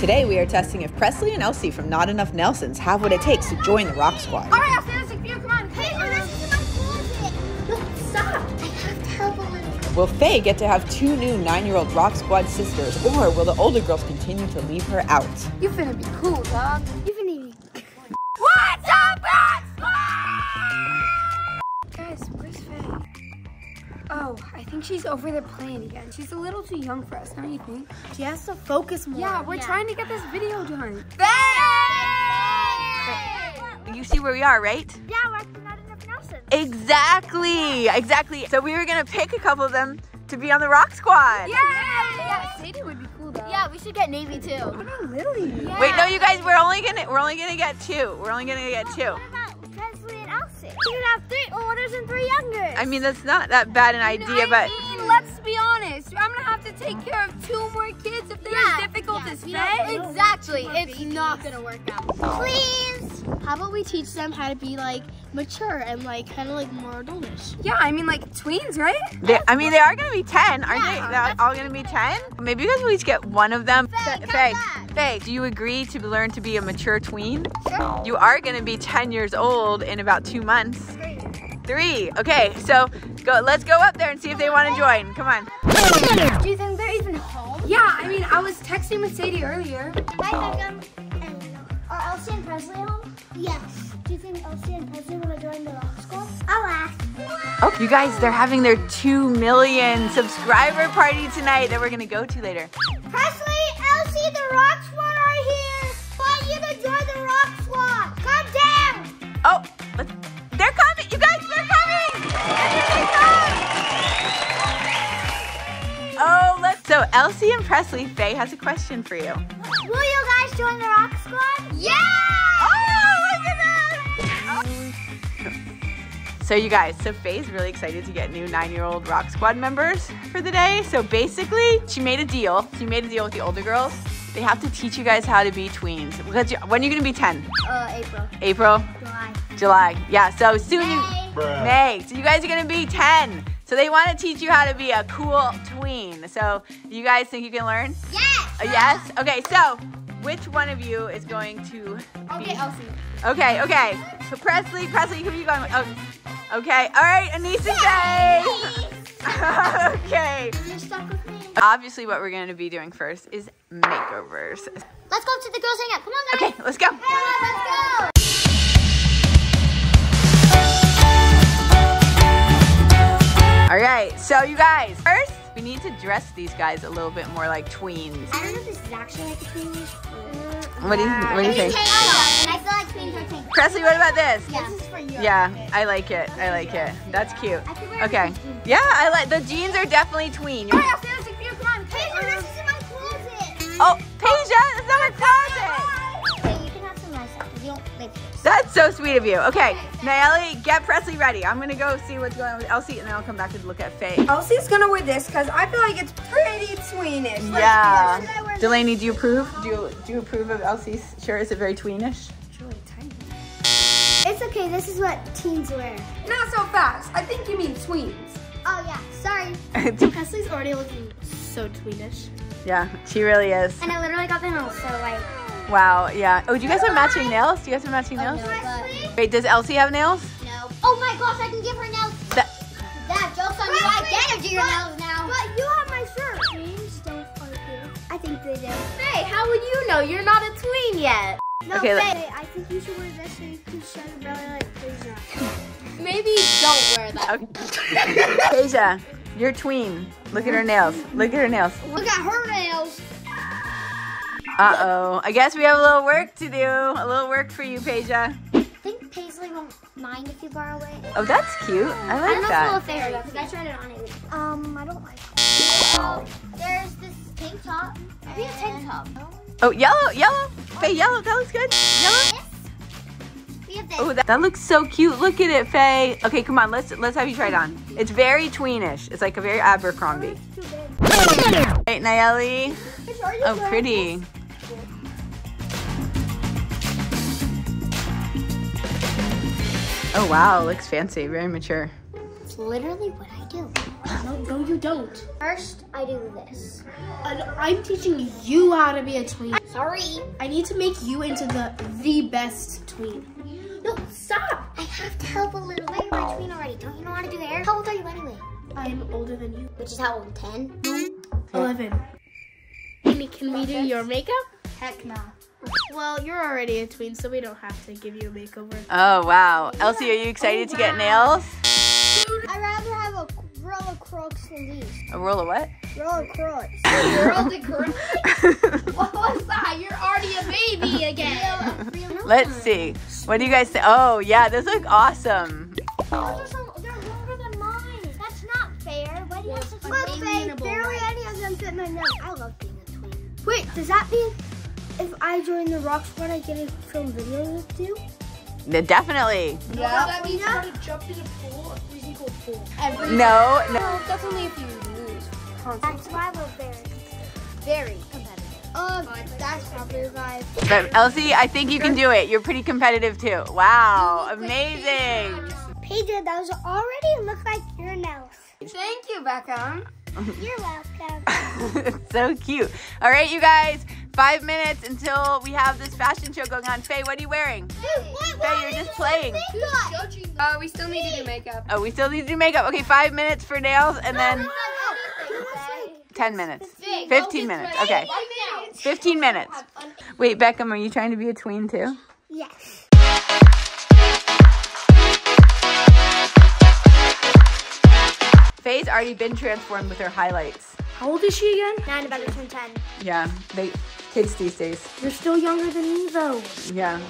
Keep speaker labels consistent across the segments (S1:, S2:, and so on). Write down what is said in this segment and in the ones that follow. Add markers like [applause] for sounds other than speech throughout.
S1: Today we are testing if PressLee and ElleCee from Not Enough Nelsons have what it takes to join the Rock Squad.
S2: All right, I'll say this if you come on.
S3: Hey, this is my closet. Look, stop. I have to help a.
S1: Will Faye get to have two new nine-year-old Rock Squad sisters, or will the older girls continue to leave her out?
S2: You finna be cool, dog.
S3: You can eat.
S2: What's up, Oh, I think she's over there playing again. She's a little too young for us, don't you think?
S3: She has to focus more.
S2: Yeah, we're trying to get this video done.
S1: You see where we are, right?
S3: Yeah, we're at not enough Nelson.
S1: Exactly, exactly. So we were gonna pick a couple of them to be on the Rock Squad.
S2: Yeah, yeah, Sadie would be cool though.
S3: Yeah, we should get Navy too.
S2: What about Lily? Yeah.
S1: Wait, no, you guys, we're only gonna we're only gonna get two. We're only gonna get two.
S3: What about PressLee and ElleCee? You can have three olders and three youngers.
S1: I mean, that's not that bad an idea, but
S2: I mean, let's be honest. I'm gonna have to take care of two more kids if they're as difficult as Faye.
S3: Exactly. It's not gonna work out. Please. How about we teach them how to be like mature and like kind of like more adultish?
S2: Yeah, I mean like tweens, right?
S1: they, I mean, they are gonna be ten, aren't
S3: Yeah,
S1: they? They're all gonna be ten. Maybe you guys will each get one of them.
S3: Faye, come
S1: Faye,
S3: back.
S1: Faye, do you agree to learn to be a mature tween?
S3: Sure.
S1: You are gonna be ten years old in about two months. Three. Okay, so go. Let's go up there and see if they want to join. Come on.
S3: Do you think they're even home?
S2: Yeah, I mean I was texting with Sadie earlier.
S3: Hi, Megan. Um, uh, are ElleCee and PressLee home? Yes. Do you think ElleCee and PressLee want to join the rock squad? I'll ask.
S1: Oh, you guys, they're having their two million subscriber party tonight that we're gonna go to later.
S3: PressLee, ElleCee, the rock
S1: PressLee, Faye has a question for you.
S3: Will you guys join the rock squad? Yeah.
S1: Oh, look at that! So you guys, so Faye's really excited to get new nine-year-old Rock Squad members for the day. So basically, she made a deal. She made a deal with the older girls. They have to teach you guys how to be tweens. Because you, when are you gonna be 10?
S3: Uh, April.
S1: April?
S3: July.
S1: July. Yeah, so soon you
S3: May.
S1: May. So you guys are gonna be 10. So they want to teach you how to be a cool tween. So you guys think you can learn?
S3: Yes.
S1: Uh, yes? Okay, so which one of you is going to be
S2: Okay, ElleCee.
S1: Okay, okay. So PressLee, PressLee, who are you going with? Oh, okay. All right, Anissa Faye. [laughs] okay.
S3: You're stuck with me.
S1: Obviously, what we're going to be doing first is makeovers.
S3: Let's go to the girls' hangout. Come on, guys.
S1: Okay, let's go.
S3: On, let's go.
S1: All right, so you guys, first, we need to dress these guys a little bit more like tweens.
S3: I don't know if this is actually like a tweenish.
S1: Mm, what do you, what do you think?
S3: And I feel like tweens are tank.
S1: PressLee, what about this?
S3: Yeah. This is for you.
S1: Yeah, I like it. I like it. That's cute.
S3: I could wear
S1: Okay.
S3: jeans.
S1: Yeah, I like the jeans are definitely tween.
S2: All
S1: That's so sweet of you. Okay, Nayeli, get PressLee ready. I'm gonna go see what's going on with ElleCee, and then I'll come back and look at Faye.
S2: ElleCee's gonna wear this because I feel like it's pretty tweenish. Let's
S1: Yeah.
S2: honest.
S1: Delaney, do you approve? Do you do you approve of ElleCee's shirt? Is it very tweenish?
S2: It's really tiny.
S3: It's okay. This is what teens wear.
S2: Not so fast. I think you mean tweens.
S3: Oh yeah. Sorry. [laughs] PressLee's already looking so tweenish.
S1: yeah, she really is.
S3: And I literally got the nails, so like.
S1: Wow. Yeah. Oh, do you guys have matching nails? Do you guys have matching nails?
S3: Oh, but
S1: Wait, does ElleCee have nails?
S3: no. Oh my gosh! I can give her nails.
S1: That,
S3: That joke's on you. I get to do your nails now. But you have my shirt. Tweens don't argue. I think they do.
S4: Hey, how would you know? You're not a tween yet.
S3: No,
S1: Okay, let-
S3: Faye, I think you should wear this so you can show your belly like Peja. [laughs]
S4: Maybe don't wear that.
S1: okay. Peja, you're tween. Look at her nails. Look at her nails.
S3: Look at her nails.
S1: Uh oh. I guess we have a little work to do. A little work for you, Peja.
S3: I think Paisley won't mind if you borrow it.
S1: Oh, that's cute. I like
S3: I
S1: like
S3: don't know
S1: that.
S3: if it'll fit because I tried it on it. Um, I don't like it. So, there's this tank top. Maybe a tank top.
S1: Oh, yellow, yellow. Faye, yellow. That looks good. Yellow.
S3: This. We have this.
S1: Oh, that, that looks so cute. Look at it, Faye. Okay, come on. Let's let's have you try it on. It's very tweenish. It's like a very Abercrombie.
S3: It's too
S1: Nayeli. Oh,
S3: good.
S1: pretty. Oh wow, looks fancy. Very mature.
S3: It's literally what I do.
S5: No, no, you don't.
S3: First, I do this.
S5: And I'm teaching you how to be a tween.
S3: Sorry.
S5: I need to make you into the the best tween.
S3: No, stop. I have to help a little bit. You're my tween already. Don't you know how to do hair? How old are you anyway?
S5: I'm older than you.
S3: Which is how old? 10?
S5: Eleven. Amy, can we do your makeup?
S2: Heck no.
S5: Well, you're already a tween, so we don't have to give you a makeover.
S1: Oh, wow. ElleCee, are you excited to oh, get nails?
S3: I'd rather have a roll of crocs than these.
S1: A roll of what?
S3: Roll of crocs. [laughs] [laughs]
S5: What was that? You're already a baby again. [laughs]
S1: Let's see. What do you guys think? Oh, yeah, those look awesome.
S3: Those are some, they're longer than mine. That's not fair. Why do you have such
S5: I'm
S3: Look, babe,
S5: a bowl,
S3: barely any of them fit my nose. I love being a twin. Wait, does that mean if I join the rock squad, I get to film videos too?
S1: Yeah, Definitely.
S5: Yeah. That means you're gonna jump in a pool, a freezing cold pool. Every
S1: No, no.
S2: No, that's only if you lose.
S3: That's why we're very, very competitive. Um, that's probably why.
S1: But ElleCee, I think you can do it. You're pretty competitive too. Wow, amazing.
S3: Pedro, those already look like your nails.
S2: Thank you, Beckham.
S3: You're welcome. [laughs]
S1: so cute. All right, you guys, five minutes until we have this fashion show going on. Faye, what are you wearing? Faye, you're just playing.
S2: Uh, we still need to do makeup.
S1: Oh, we still need to do makeup. Okay, five minutes for nails and then 10 minutes. 15 minutes. Okay, 15 minutes. Wait, Beckham, are you trying to be a tween too?
S3: Yes.
S1: Faye's already been transformed with her highlights.
S5: How old is she again?
S3: Nine about to turn ten.
S1: Yeah, they kids these days.
S5: You're still younger than me, though.
S1: Yeah.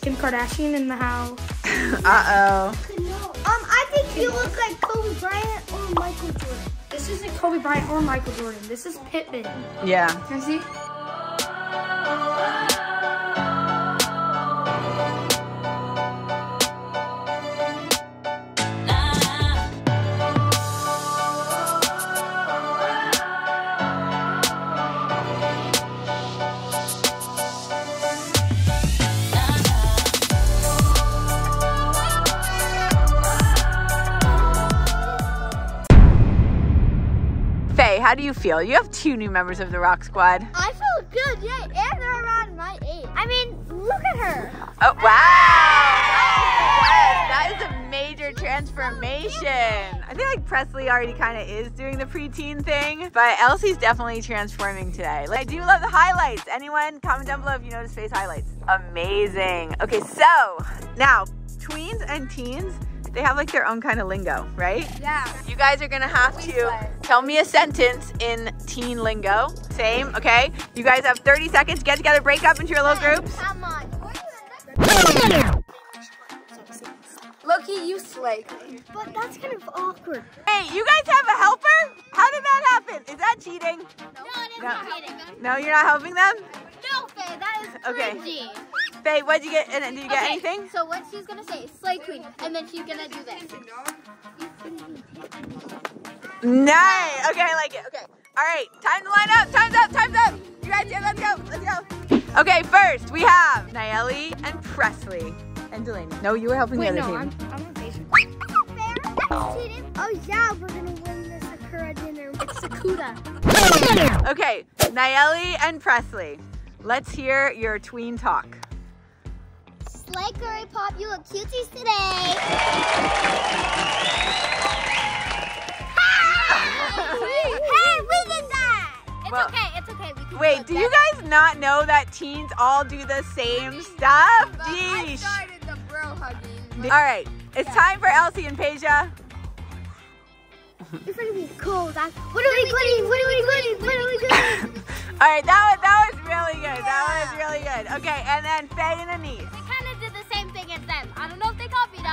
S5: Kim Kardashian in the house. [laughs]
S1: Uh-oh.
S3: Um, I think you look like Kobe Bryant or Michael Jordan.
S5: This isn't Kobe Bryant or Michael Jordan. This is Pittman.
S1: Yeah.
S2: Can I see?
S1: How do you feel? You have two new members of the Rock Squad.
S3: I feel good, yeah, and they're around my age. I mean, look at her.
S1: Oh, wow! That is a major transformation. I feel like PressLee already kind of is doing the preteen thing, but ElleCee's definitely transforming today. Like, I do love the highlights. Anyone, comment down below if you notice face highlights. Amazing. Okay, so now tweens and teens, they have like their own kind of lingo, right?
S2: Yeah.
S1: You guys are gonna have to tell me a sentence in teen lingo. Same, okay? You guys have 30 seconds. Get together, break up into your little groups.
S3: Come on.
S2: Loki, you slay.
S3: But that's kind of awkward.
S1: Hey, you guys have a helper? How did that happen? Is that cheating?
S3: No, it's
S1: No.
S3: not cheating.
S1: No, you're not helping them?
S3: No, Faye, that is
S1: Okay.
S3: Cringy.
S1: Faye, what'd you get? And did you get
S3: Okay,
S1: anything?
S3: So what she's gonna say is slay queen, and then she's gonna do this.
S1: Nice. Okay, I like it. Okay. All right, time to line up. Time's up. Time's up. You guys, yeah, let's go. Let's go. Okay, first we have Nayeli and PressLee and Delaney. No, you were helping
S2: Wait,
S1: the other
S2: no,
S1: team.
S2: I'm, I'm a patient.
S3: Oh yeah, we're gonna win this Sakura dinner.
S5: It's Sakuda.
S1: Okay, Nayeli and PressLee. Let's hear your tween talk.
S3: Slay curry pop, you look cuties today. [laughs] hey, we did that. It's
S1: Well-
S3: okay. It's okay. We can
S1: Wait, do you guys not know that teens all do the same stuff? Geesh.
S2: started the bro hugging.
S1: All right, it's time for ElleCee and Peja.
S3: It's gonna be cool. That's what are we doing? What are we doing? What are we doing? [laughs]
S1: All right, that was that was really good. That was really good. Okay, and then Faye and Anise.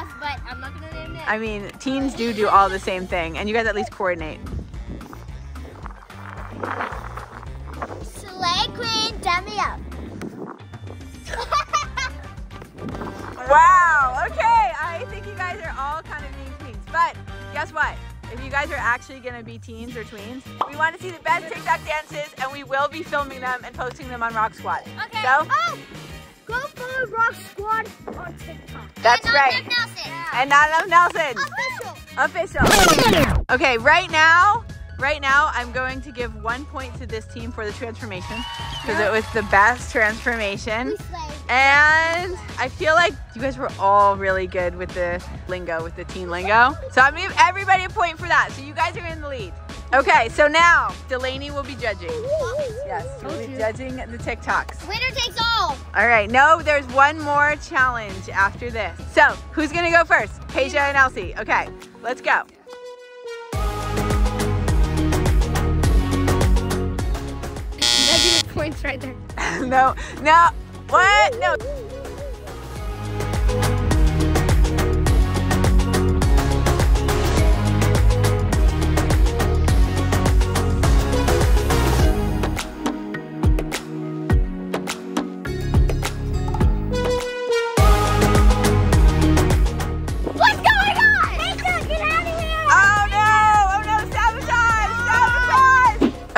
S3: If they copied us, but I'm not gonna name them.
S1: I mean, teens do do all the same thing, and you guys at least coordinate.
S3: Slay queen, dummy up. [laughs]
S1: Wow. Okay, I think you guys are all kind of being tweens, but guess what? If you guys are actually gonna be teens or tweens, we want to see the best TikTok dances, and we will be filming them and posting them on Rock Squad.
S3: Okay.
S1: So
S3: Oh, Go follow Rock Squad on TikTok.
S1: That's right. And not enough Nelson.
S3: Official.
S1: Official. Okay, right now, right now, I'm going to give one point to this team for the transformation because it was the best transformation. And I feel like you guys were all really good with the lingo, with the teen lingo. So I'm gonna give everybody a point for that. So you guys are in the lead. Okay, so now Delaney will be judging. Yes, she'll be judging the TikToks.
S5: Winner takes all.
S1: All right, no, there's one more challenge after this. So who's gonna go first? Peja and ElleCee. Okay, let's go.
S2: Negative points right there. [laughs]
S1: no, no, what? No.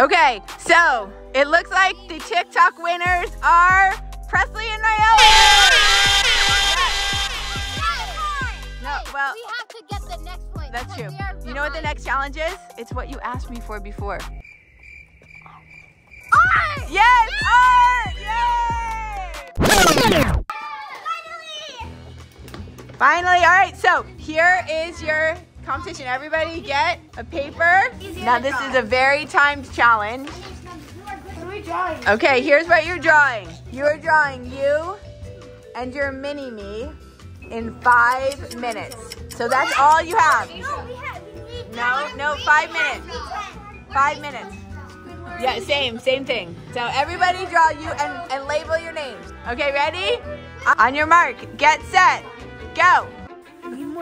S1: Okay, so it looks like the TikTok winners are PressLee and Naomi. No, well,
S5: we have to get the next point.
S1: that's true.
S5: because we are
S1: You know what the next challenge is? It's what you asked me for before.
S5: Art!
S1: Yes! Art! Yay! Finally! Finally, all right, so here is your competition. Everybody get a paper. Now this is a very timed challenge. Okay, here's what you're drawing. You're drawing you and your mini me in five minutes. So that's all you have. No, no, five minutes. Five minutes. Yeah, same, same thing. So everybody draw you and, and label your names. Okay, ready? On your mark, get set, go.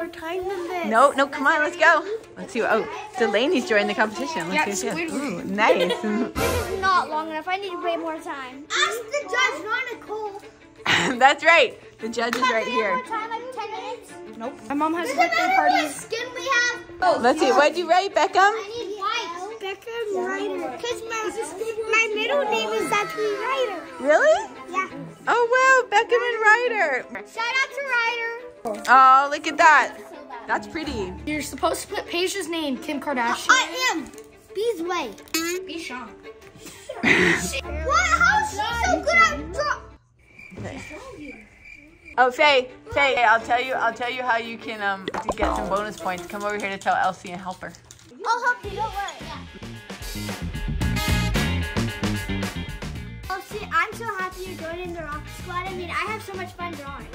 S3: Need more time than this.
S1: No, no, come on, let's go. Let's see. Oh, Delaney's joining the competition. Let's
S2: Yeah,
S1: see what she has. Ooh, [laughs] nice.
S3: This is not long enough. I need way more time. Ask the judge, not Nicole. [laughs]
S1: That's right. The judge is right here.
S3: More time, like 10 minutes.
S2: Nope. My mom has birthday parties.
S3: skin we have.
S1: Let's see. What'd you write, Beckham?
S3: I need white. Beckham Ryder. Because my, my middle name is actually Ryder.
S1: Really?
S3: Yeah.
S1: Oh wow, Beckham and Ryder.
S3: Shout out to Ryder.
S1: Oh, look at that. That's pretty.
S2: You're supposed to put Paige's name, Kim Kardashian.
S3: I am. Bees way.
S2: Be shocked. [laughs]
S3: What? How is she so good at draw?
S1: Oh, Faye, Faye, I'll tell you, I'll tell you how you can um to get some bonus points. Come over here to tell ElleCee and help her.
S3: I'll help you. Don't worry. Oh, see, I'm so happy you're joining the Rock Squad. I mean, I have so much fun drawing.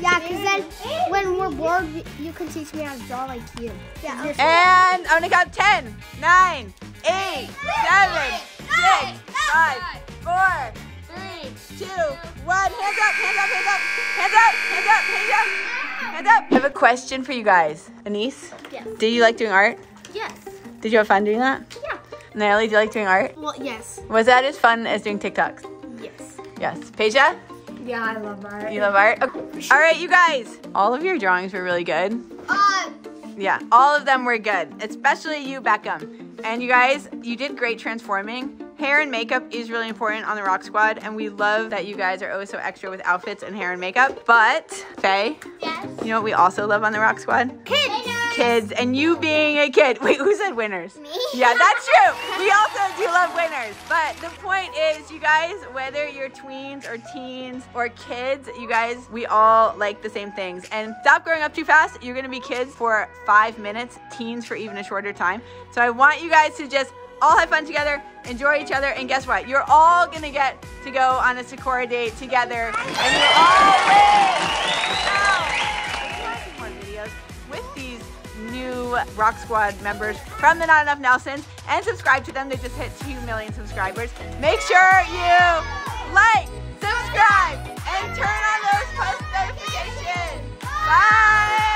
S3: Yeah, because then when we're bored, you can teach me how to draw like you. Yeah.
S1: And I'm gonna count 10, 9, 8, 7, 6, 5, 4, 3, 2, 1. Hands up, hands up, hands up, hands up, hands up, hands up, ah. hands up. I have a question for you guys. Anise?
S5: Yes.
S1: Do you like doing art?
S5: Yes.
S1: Did you have fun doing that?
S5: Yeah.
S1: Natalie, do you like doing art?
S5: Well, yes.
S1: Was that as fun as doing TikToks?
S5: Yes.
S1: Yes. Peja?
S2: Yeah, I love art.
S1: You love art? Okay. All right, you guys. All of your drawings were really good.
S3: Uh,
S1: Yeah, all of them were good, especially you, Beckham. And you guys, you did great transforming. Hair and makeup is really important on the Rock Squad, and we love that you guys are always so extra with outfits and hair and makeup. But, Faye,
S3: yes.
S1: you know what we also love on the Rock Squad?
S3: Kids.
S1: Kids, and you being a kid. Wait, who said winners?
S3: Me.
S1: Yeah, that's true. We also do love winners. But the point is, you guys, whether you're tweens or teens or kids, you guys, we all like the same things. And stop growing up too fast. You're gonna be kids for five minutes, teens for even a shorter time. So I want you guys to just all have fun together, enjoy each other, and guess what? You're all gonna get to go on a Sakura date together, and you're all win. Rock Squad members from the Not Enough Nelsons and subscribe to them. They just hit 2 million subscribers. Make sure you like, subscribe, and turn on those post notifications. Bye!